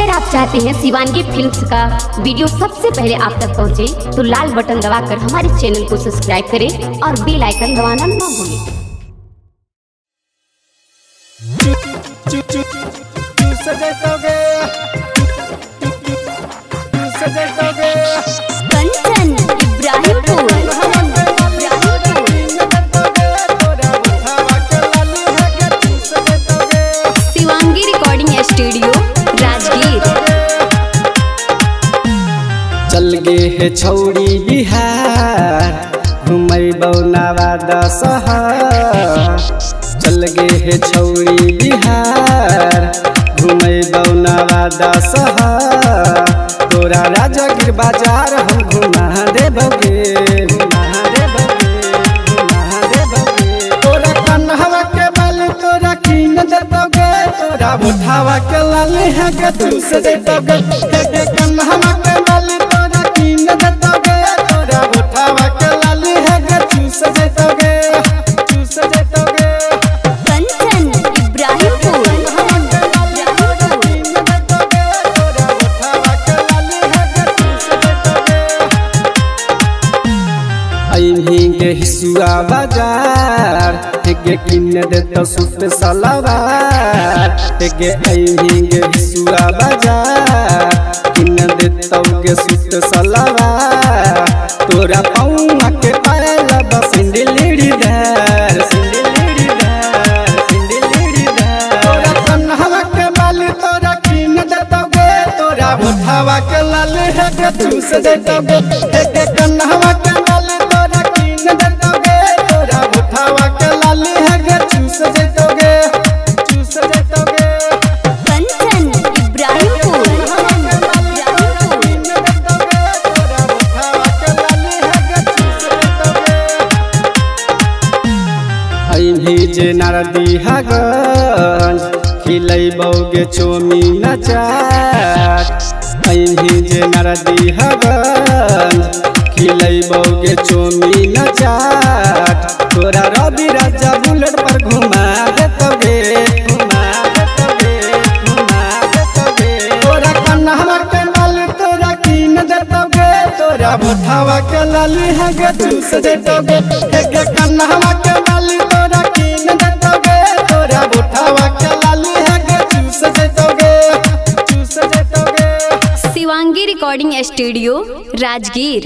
अगर आप चाहते हैं शिवानगी फ़िल्म का वीडियो सबसे पहले आप तक पहुँचे, तो लाल बटन दबाकर हमारे चैनल को सब्सक्राइब करें और बेल आइकन दबाना न भूलें। चल गे है छौड़ी बिहार घुमै बौनावा दशहर चल गे है छौड़ी बिहार घुमै बौनावा दशहर तोरा राजगीर बाज़ार हम घुमा घुमा देबगे तोरा बुढ़ावा के लाल है के चूस देबगे हे के कन्हवा के गे हिसुआ बाज़ार हेगे किन दे तो सुट सलवार हेगे गे हिसुआ बाज़ार, किन दे तो गे सुट सलवार। तोरा पौआ के पायल बा सिंडिलिडी दार सिंडिलिडी दार दार। के बाल तोरा दे तो गे के लाल है के चूस दे तो गे हे के कन्हवा के जे नारदी हगंज खिलै बौगे चोमी जे नारदी हगंज खिलै बौगे चोमी नचार। तोरा रवि राजा बुलेट पर घुमा देतोगे घुमा तोरा कन्हवा के लाल, तोरा कीन देतोगे तोरा बुढ़ावा के लाल है गे चूस देतोगे हे कन्हवा के लाल रिकॉर्डिंग स्टूडियो राजगीर